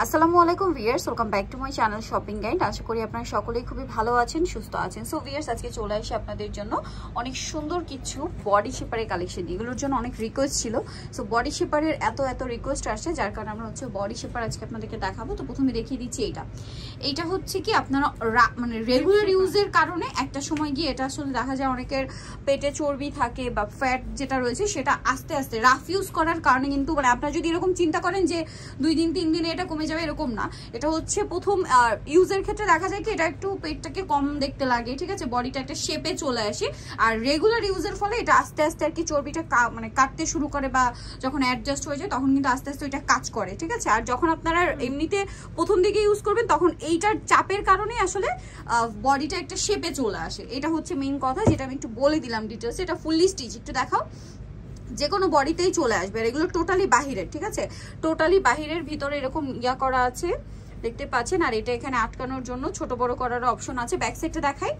আসসালামু আলাইকুম viewers welcome back to my channel shopping guide আশা করি আপনারা সকলেই খুবই ভালো আছেন, সুস্থ আছেন। সো ভিয়ার্স আজকে চলে আসি আপনাদের জন্য অনেক সুন্দর কিছু বডি শেপারের কালেকশন এগুলোর জন্য অনেক রিকোয়েস্ট ছিল। সো বডি শেপারের এত এত রিকোয়েস্ট আসছে, যার কারণে আমরা হচ্ছে বডি শেপার আজকে আপনাদেরকে দেখাবো। তো প্রথমে দেখিয়ে দিচ্ছি এইটা। এইটা হচ্ছে কি আপনারা মানে রেগুলার ইউজের কারণে একটা সময় গিয়ে এটা আসলে দেখা যায় অনেকের পেটে চর্বি থাকে বা ফ্যাট যেটা রয়েছে, সেটা আস্তে আস্তে রাফ ইউজ করার কারণে কিন্তু মানে আপনারা যদি এরকম চিন্তা করেন যে দুই দিন, তিন দিনে এটা কমে যাবে এরকম না। এটা হচ্ছে প্রথম ইউজের ক্ষেত্রে দেখা যায় কি এটা একটু পেটটাকে কম দেখতে লাগে ঠিক আছে? বডিটা একটা শেপে চলে আসে। আর রেগুলার ইউজের ফলে এটা আস্তে আস্তে আর কি চর্বিটা মানে কাটতে শুরু করে বা যখন অ্যাডজাস্ট হয়ে যায় তখন কিন্তু আস্তে আস্তে ওইটা কাজ করে ঠিক আছে? আর যখন আপনারা এমনিতে প্রথম দিকে ইউজ করবেন তখন এইটার চাপের কারণে আসলে বডিটা একটা শেপে চলে আসে। এটা হচ্ছে মেইন কথা যেটা আমি একটু বলে দিলাম ডিটেলস এটা ফুললি স্টিচ একটু দেখাও। যে কোনো বডিতেই চলে আসবে আর এগুলো টোটালি বাহিরের ঠিক আছে? টোটালি বাহিরের ভিতরে এরকম ইয়া করা আছে দেখতে পাচ্ছেন? আর এটা এখানে আটকানোর জন্য ছোট বড় করার অপশন আছে। ব্যাক সাইডটা দেখাই।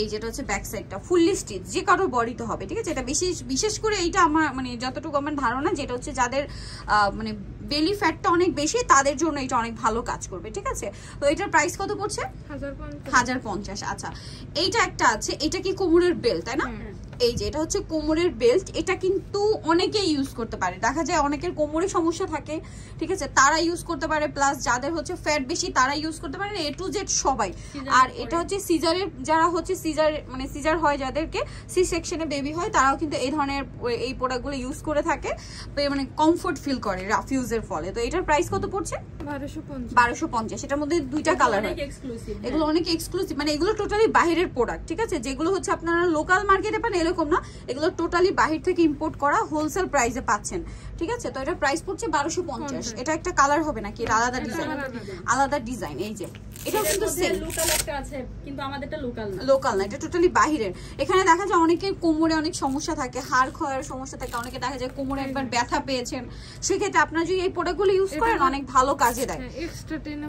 এই যেটা হচ্ছে ব্যাক সাইডটা ফুললি স্টিচ যে কারোর বডিতে হবে ঠিক আছে? এটা বিশেষ বিশেষ করে এইটা আমার মানে যতটুকু আমার ধারণা যেটা হচ্ছে যাদের মানে বেলি ফ্যাটটা অনেক বেশি তাদের জন্য এটা অনেক ভালো কাজ করবে ঠিক আছে? তো এটার প্রাইস কত পড়ছে? হাজার পঞ্চাশ। আচ্ছা। এইটা একটা আছে এটা কি কোমরের বেল তাই না? এই যে এটা হচ্ছে কোমরের বেল্ট এটা কিন্তু অনেকে ইউজ করতে পারে। দেখা যায় অনেকের কোমরে সমস্যা থাকে ঠিক আছে? তারা ইউজ করতে পারে প্লাস যাদের হচ্ছে ফ্যাট বেশি তারা ইউজ করতে পারে। এ টু জেড সবাই। আর এটা হচ্ছে সিজারের যারা হচ্ছে সিজার মানে সিজার হয় যাদেরকে সি সেকশনে বেবি হয় তারাও কিন্তু এই ধরনের এই প্রোডাক্টগুলো ইউজ করে থাকে। মানে কমফোর্ট ফিল করে রাফিউজের ফলে। তো এটার প্রাইস কত পড়ছে? বারোশো পঞ্চাশ। এটার মধ্যে দুইটা কালার হয়। এগুলো অনেক এক্সক্লুসিভ মানে এগুলো টোটালি বাহিরের প্রোডাক্ট ঠিক আছে? যেগুলো হচ্ছে আপনারা লোকাল মার্কেটে পান এরকম না এগুলো টোটালি বাহির থেকে ইম্পোর্ট করা হোলসেল প্রাইসে পাচ্ছেন। ঠিক আছে? তো এটা প্রাইস পড়ছে বারোশো পঞ্চাশ। এটা একটা কালার হবে নাকি? এটা আলাদা ডিজাইন আলাদা ডিজাইন এই যে। এটা কিন্তু সেম কিন্তু আমাদেরটা লোকাল না। লোকাল না এটা টোটালি বাহিরের। এখানে দেখা যায় অনেকের কোমরে অনেক সমস্যা থাকে হাড় ক্ষয়ের সমস্যা থাকে অনেকে দেখা যায় কোমরে একবার ব্যথা পেয়েছেন। সেক্ষেত্রে আপনারা যদি এই প্রোডাক্টগুলো ইউজ করেন অনেক ভালো কাজে দেয়। এক্সট্রা টেনে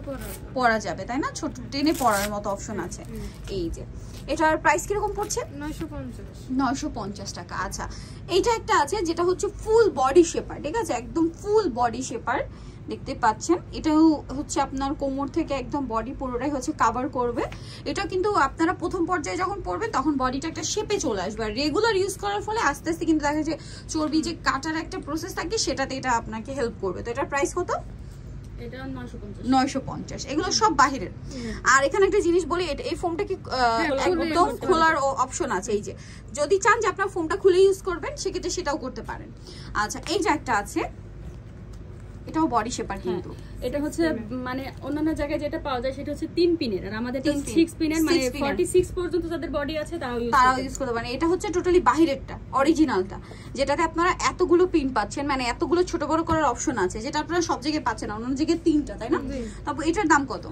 পরা যাবে তাই না? ছোট টেনে পরার মতো অপশন আছে। এই যে এটার প্রাইস কীরকম পড়ছে? নয়শো পঞ্চাশ। টাকা আচ্ছা। এইটা একটা আছে যেটা হচ্ছে ফুল বডি শেপার ঠিক আছে? একদম ফুল বডি শেপার দেখতে পাচ্ছেন। এটাও হচ্ছে আপনার কোমর থেকে একদম বডি পুরোটাই হচ্ছে কাভার করবে। এটা কিন্তু আপনারা প্রথম পর্যায়ে যখন পরবেন তখন বডিটা একটা শেপে চলে আসবে। আর রেগুলার ইউজ করার ফলে আস্তে আস্তে কিন্তু দেখা যায় চর্বি যে কাটার একটা প্রসেস থাকে সেটাতে এটা আপনাকে হেল্প করবে। তো এটার প্রাইস কত? নয়শো পঞ্চাশ। এগুলো সব বাহিরের। আর এখানে একটা জিনিস বলি এই ফোনটা কি হ্যাঁ, একদম খোলার অপশন আছে। এই যে যদি চান যে আপনার খুলে ইউজ করবেন সেক্ষেত্রে সেটাও করতে পারেন। আচ্ছা এই যে একটা আছে। এটাও বডি শেপার কিন্তু। এটা হচ্ছে মানে অন্যান্য জায়গায় যেটা পাওয়া যায় সেটা হচ্ছে তিন পিনের। আর আমাদের সিক্স পিনের মানে ফর্টি সিক্স পর্যন্ত যাদের বডি আছে তারাও ইউজ করতে পারেন। এটা হচ্ছে টোটালি বাহিরেরটা অরিজিনালটা যেটাতে আপনারা এতগুলো পিন পাচ্ছেন মানে এতগুলো ছোট বড় করার অপশন আছে যেটা আপনারা সব জায়গায় পাচ্ছেন অন্য জায়গায় তিনটা তাই না? তারপর এটার দাম কত?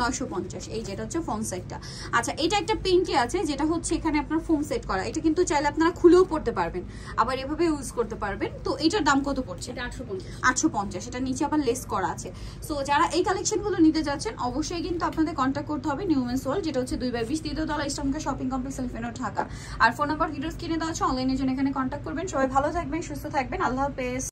নয়শো পঞ্চাশ। এই যেটা হচ্ছে ফোন সেটটা আচ্ছা এটা একটা পিনটি আছে যেটা হচ্ছে এখানে আপনার ফোন সেট করা। এটা কিন্তু চাইলে আপনারা খুলেও পড়তে পারবেন। আবার এভাবে ইউজ করতে পারবেন। তো এটার দাম কত পড়ছে? আটশো পঞ্চাশ। এটা নিচে আবার লেস করা আছে। সো যারা এই কালেকশনগুলো নিতে যাচ্ছেন, অবশ্যই কিন্তু আপনাদের কন্ট্যাক্ট করতে হবে নিউমেন্স ওয়ার্ল্ড যেটা হচ্ছে দুই বাই বিশ দ্বিতীয়তলা তলা ইস্টামকা শপিং কমপ্লেক্স এলিফেনো ঢাকা আর ফোন নাম্বার ভিডিওস কিনে দেওয়া হচ্ছে অনলাইনের জন্য এখানে কন্ট্যাক্ট করবেন। সবাই ভালো থাকবেন, সুস্থ থাকবেন। আল্লাহ হাফেজ।